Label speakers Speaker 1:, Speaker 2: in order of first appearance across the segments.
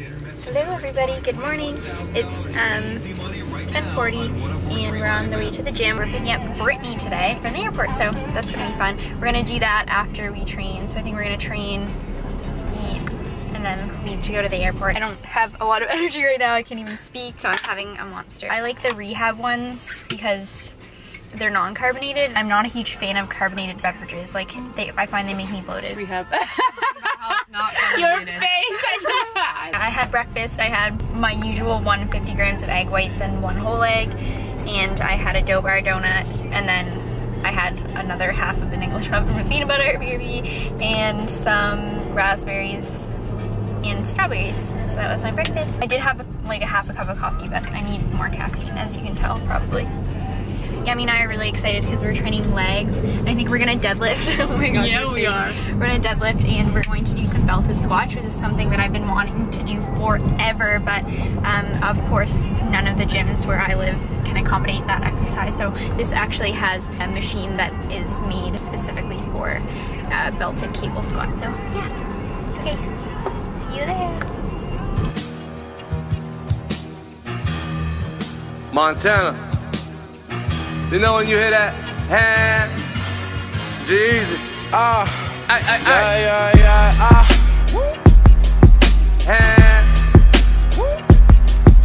Speaker 1: Hello everybody, good morning. It's um, 10.40 and we're on the way to the gym. We're picking up Brittany today from the airport, so that's gonna be fun. We're gonna do that after we train. So I think we're gonna train, eat, and then leave to go to the airport. I don't have a lot of energy right now, I can't even speak, so I'm having a monster. I like the rehab ones because they're non-carbonated. I'm not a huge fan of carbonated beverages. Like, they, I find they make me bloated.
Speaker 2: Rehab.
Speaker 1: Your face! I had breakfast. I had my usual 150 grams of egg whites and one whole egg. And I had a dough bar donut. And then I had another half of an English muffin with peanut butter, BRB, and some raspberries and strawberries. So that was my breakfast. I did have like a half a cup of coffee, but I need more caffeine, as you can tell, probably. Yami and I are really excited because we're training legs. I think we're gonna deadlift. oh my god.
Speaker 2: Yeah, we are.
Speaker 1: We're gonna deadlift and we're going to do some belted squats, which is something that I've been wanting to do forever, but um, of course, none of the gyms where I live can accommodate that exercise. So this actually has a machine that is made specifically for uh, belted cable squat. So yeah. Okay. See you there.
Speaker 3: Montana. You know when you hear that? Hand, Jeezy. Ah, uh, ay, ay, ay. Yeah, yeah, yeah, ah. Hand,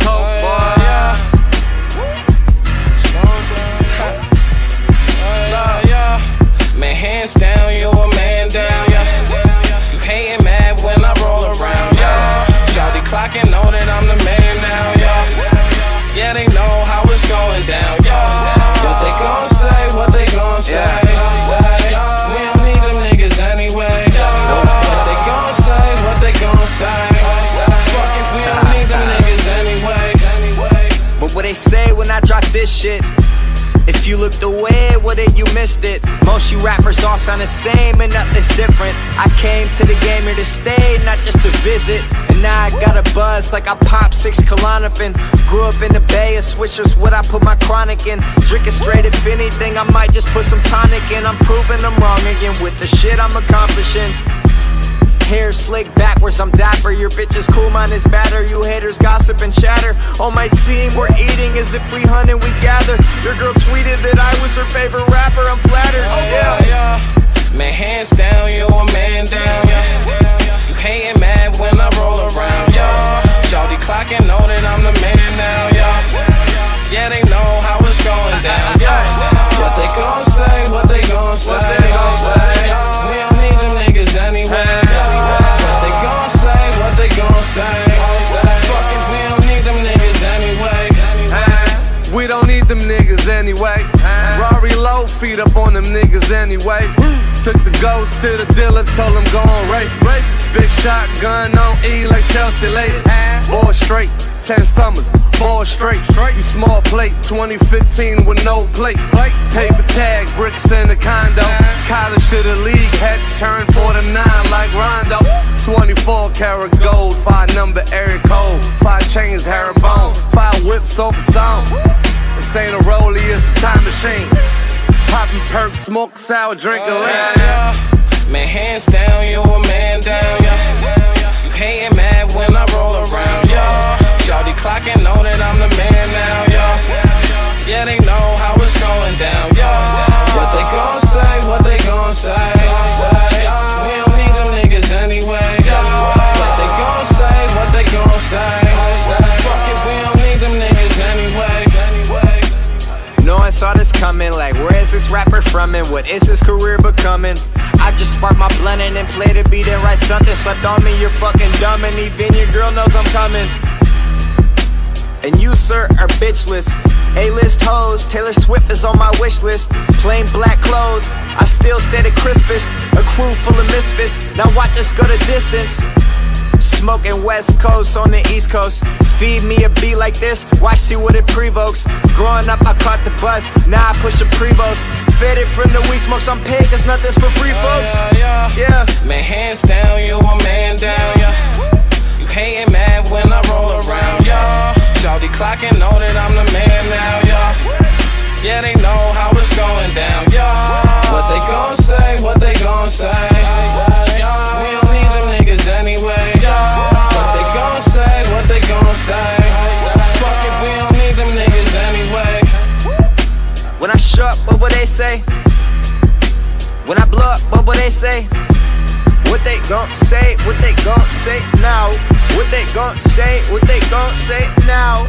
Speaker 3: Coke uh, boy. Yeah.
Speaker 4: yeah, yeah. Man, hands down, you a they say
Speaker 5: when I drop this shit? If you looked away, well then you missed it. Most you rappers all sound the same and nothing's different. I came to the game here to stay, not just to visit. And now I got a buzz like I popped six Klonopin. Grew up in the Bay, a Swisher's what I put my chronic in. Drinking straight if anything, I might just put some tonic in. I'm proving I'm wrong again with the shit I'm accomplishing Hair slick backwards, I'm dapper. Your bitch is cool, mine is batter. You haters gossip and chatter. On my team, we're eating as if we hunt and we gather. Your girl tweeted that I was her favorite rapper. I'm flattered. Oh, yeah,
Speaker 4: yeah. Man, hands down, you a man down. Yeah. You hating mad when I roll around, yeah. Shawty clocking, know that I'm the man now, yeah. Yeah, they know how it's going down, yeah. What they gon' We don't need them niggas anyway.
Speaker 3: Rory low, feet up on them niggas anyway. Took the ghost to the dealer, told him go on rape. Big shotgun on E like Chelsea lady. Boy straight, 10 summers, ball straight. You small plate, 2015 with no plate. Paper tag, bricks in the condo. College to the league, had to turn 49 like Rondo. 24 karat gold, five number Eric Cole. Five chains, herringbone. Five whips over song. This ain't a rollie, it's a time machine. Popping perks, smoke sour, drink a lean.
Speaker 4: Man, hands down, you a man down, yeah. You hating mad when I roll around, yeah. Shawty clocking, know that I'm the man now, yeah. Yeah, they know how it's going down, yeah.
Speaker 5: Saw this coming, like where is this rapper from and what is his career becoming? I just spark my blunt and then play the beat and write something. Slept on me, you're fucking dumb and even your girl knows I'm coming. And you sir are bitchless. A-list hoes, Taylor Swift is on my wish list. Plain black clothes, I still stay the crispest. A crew full of misfits, now watch us go the distance Smoking West Coast on the East Coast. Feed me a beat like this, watch see what it provokes. Growing up, I caught the bus, now I push a Prevost. Fed it from the weed smokes, I'm paid, cause nothing's for free, folks.
Speaker 4: yeah, yeah.
Speaker 5: Yeah.
Speaker 4: Man, hands down, you a man down, yeah. You hating mad when I roll around, yeah. Shawty clocking, know that I'm the man now, yeah. Yeah, they know how it's going down, yeah. What they gon' say, what they gon' say. We don't need them niggas anyway. What they gon' say, same. Fuck if we don't need them niggas anyway.
Speaker 5: When I show up, what will they say? When I blow up, what will they say? What they gon' say, what they gon' say now? What they gon' say, what they gon' say now?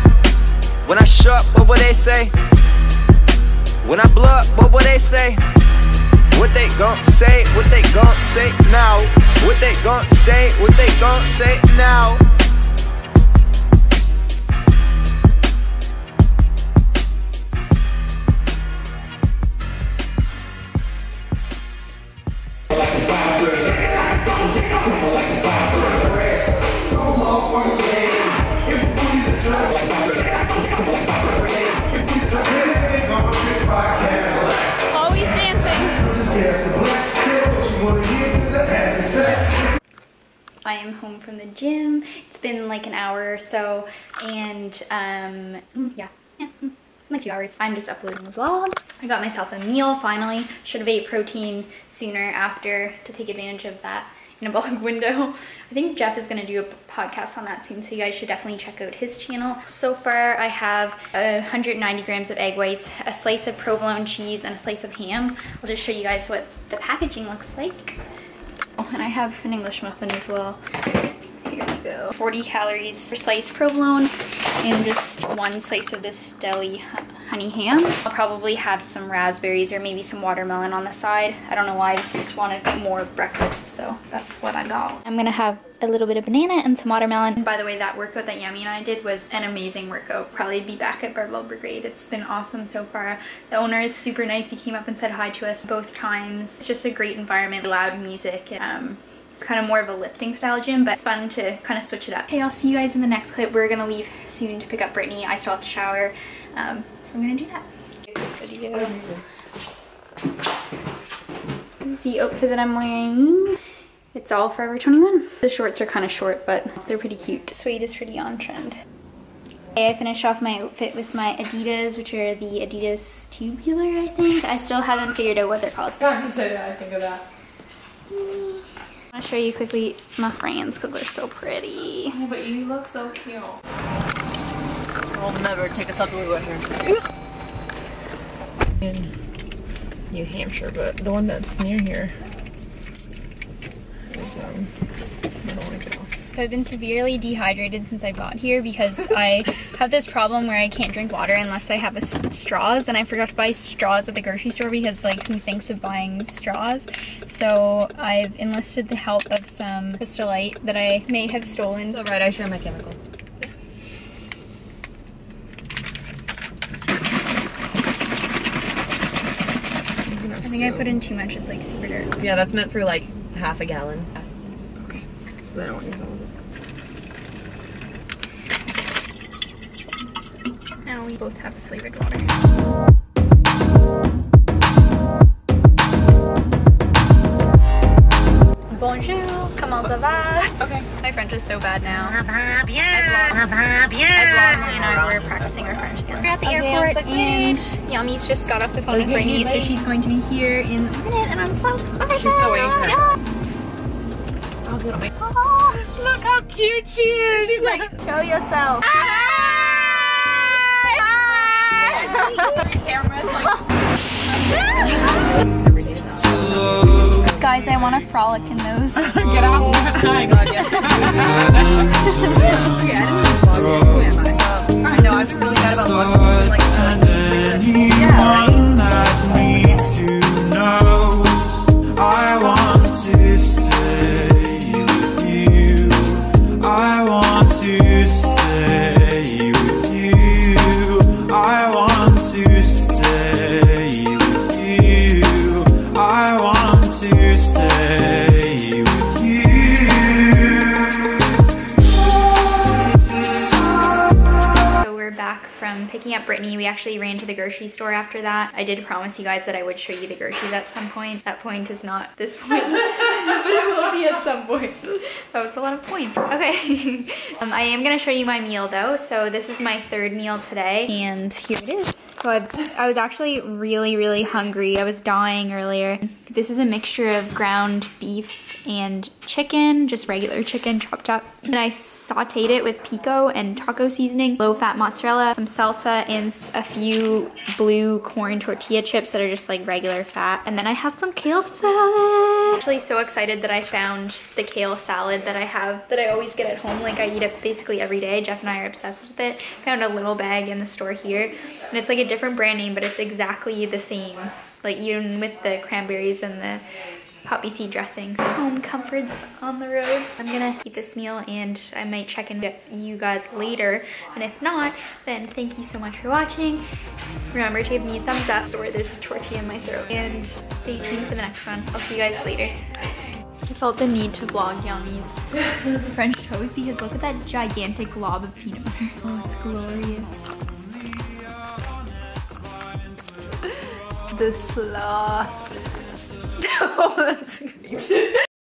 Speaker 5: When I show up, what will they say? When I blow up, what will they say? What they gon' say, what they gon' say now? What they gon' say, what they gon' say now?
Speaker 1: It's been like an hour or so, and um, yeah, yeah, it's my two hours. I'm just uploading the vlog. I got myself a meal finally. Should have ate protein sooner after to take advantage of that in a vlog window. I think Jeff is gonna do a podcast on that soon, so you guys should definitely check out his channel. So far, I have uh, 190 grams of egg whites, a slice of provolone cheese, and a slice of ham. I'll just show you guys what the packaging looks like. Oh, and I have an English muffin as well. Here we go. 40 calories for sliced provolone and just one slice of this deli honey ham. I'll probably have some raspberries or maybe some watermelon on the side. I don't know why, I just wanted more breakfast, so that's what I got. I'm gonna have a little bit of banana and some watermelon. And by the way, that workout that Yami and I did was an amazing workout. Probably be back at Barbell Brigade. It's been awesome so far. The owner is super nice. He came up and said hi to us both times. It's just a great environment, loud music. Um, it's kind of more of a lifting style gym, but it's fun to kind of switch it up. Okay, I'll see you guys in the next clip. We're gonna leave soon to pick up Brittany. I still have to shower, um, so I'm gonna do that. This is the outfit that I'm wearing. It's all Forever 21. The shorts are kind of short, but they're pretty cute. Suede is pretty on trend. Okay, I finished off my outfit with my Adidas, which are the Adidas Tubular, I think. I still haven't figured out what they're called.
Speaker 2: God, you said that. I think of that.
Speaker 1: I'll show you quickly my friends because they're so pretty.
Speaker 2: Yeah, but you look so cute. I'll never take a selfie with her. In New Hampshire, but the one that's near here is um. I don't want to go.
Speaker 1: So I've been severely dehydrated since I got here because I have this problem where I can't drink water unless I have straws and I forgot to buy straws at the grocery store because like who thinks of buying straws? So I've enlisted the help of some Crystal Light that I may have stolen.
Speaker 2: So right, I share my chemicals.
Speaker 1: I think I put in too much, it's like super dark.
Speaker 2: Yeah, that's meant for like half a gallon. Okay. So then I won't use all of it.
Speaker 1: Now we both have flavored water. Bonjour, comment ça va?
Speaker 2: Okay.
Speaker 1: My French is so bad now. I vlog, I vlog, Lee and I were practicing our French again. We're at the
Speaker 2: Okay,
Speaker 1: airport
Speaker 2: so
Speaker 1: and Yami's just got off the phone with
Speaker 2: Okay,
Speaker 1: Brittany, so she's going to be here in a minute and I'm so excited.
Speaker 2: She's still waiting for her.
Speaker 1: Yeah.
Speaker 2: Oh, good. I'll
Speaker 1: Oh, look how cute she is. She's like, show yourself. Guys, I want to frolic in those.
Speaker 2: Get off. oh my god, yes. okay, I didn't even vlog. Who am I? Um, I know, I was really bad about vlogging. Like, like, yeah, right?
Speaker 1: Actually ran to the grocery store after that. I did promise you guys that I would show you the groceries at some point. That point is not this point, but it will be at some point. That was a lot of point. Okay, um, I am gonna show you my meal though. So this is my third meal today, and here it is. So I, I was actually really, really hungry. I was dying earlier. This is a mixture of ground beef and chicken, just regular chicken chopped up. And I sauteed it with pico and taco seasoning, low fat mozzarella, some salsa, and a few blue corn tortilla chips that are just like regular fat. And then I have some kale salad. I'm actually so excited that I found the kale salad that I have, that I always get at home. Like I eat it basically every day. Jeff and I are obsessed with it. Found a little bag in the store here. And it's like a different brand name, but it's exactly the same. Like even with the cranberries and the poppy seed dressing. Home comforts on the road. I'm gonna eat this meal and I might check in with you guys later. And if not, then thank you so much for watching. Remember to give me a thumbs up or there's a tortilla in my throat. And stay tuned for the next one. I'll see you guys later. I felt the need to vlog Yami's French toast because look at that gigantic glob of peanut butter. Oh, it's glorious. The sloth. oh, that's